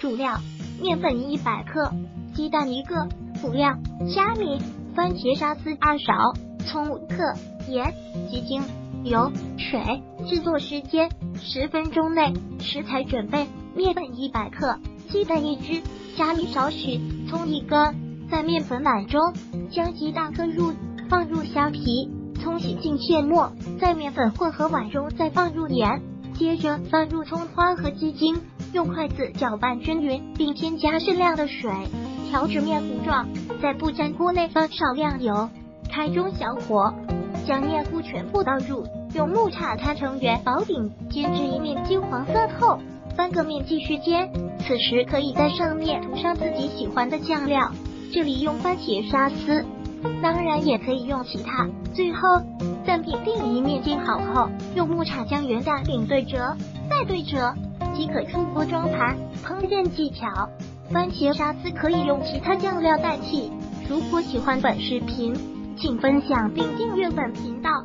主料：面粉一百克，鸡蛋一个，辅料：虾米、番茄沙司二勺，葱五克，盐、鸡精、油、水。制作时间十分钟内。食材准备：面粉一百克，鸡蛋一只，虾米少许，葱一根。在面粉碗中将鸡蛋搁入，放入虾皮，葱洗净切末，在面粉混合碗中再放入盐，接着放入葱花和鸡精，用筷子搅拌均匀，并添加适量的水，调至面糊状。在不粘锅内放少量油，开中小火，将面糊全部倒入，用木叉摊成圆薄饼，煎至一面金黄色透，翻个面继续煎。此时可以在上面涂上自己喜欢的酱料。这里用番茄沙司，当然也可以用其他。最后，蛋饼另一面煎好后，用木叉将圆蛋饼对折，再对折，即可出锅装盘。烹饪技巧：番茄沙司可以用其他酱料代替。如果喜欢本视频，请分享并订阅本频道。